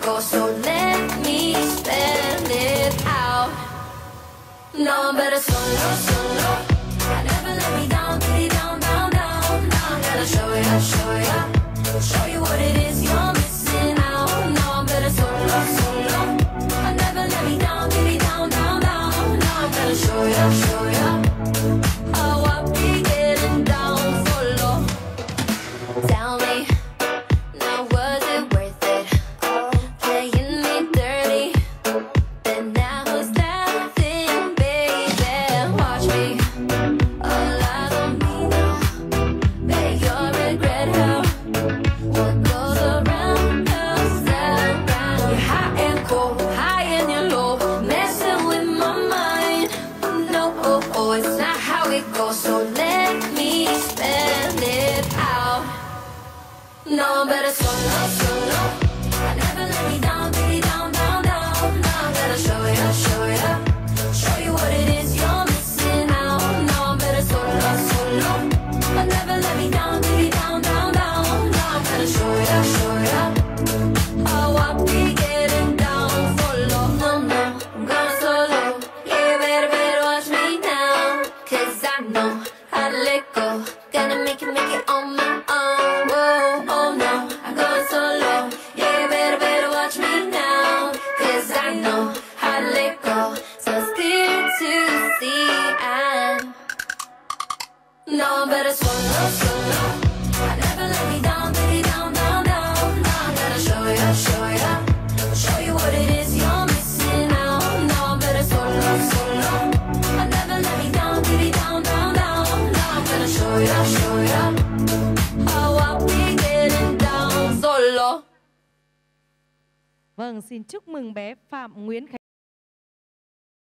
go, so let me spend it out. No, better solo, solo. I never let me down, baby, down, down, down, down. Gotta show ya, show ya, show you what it is you're missing out. No, better solo, solo. I never let me down, baby, down, down, down, down. Gotta show ya, show ya. It goes. So let me spend it out. No, better solo, solo. I never let me down, it down, down, down. Now I'm gonna show ya, show ya. Show you what it is you're missing out. No, better solo, solo. I never let me down, it down, down, down. Now I'm gonna show ya, show ya. How Make it, make it on my own. Whoa, oh no, I'm going solo. Yeah, better, better watch me now. Cause I know how to let go. So it's clear to see I'm no better solo, solo. I never let me down, it down, down, down. Now I'm gonna show ya, show ya. Vâng, xin chúc mừng bé Phạm Nguyễn Khánh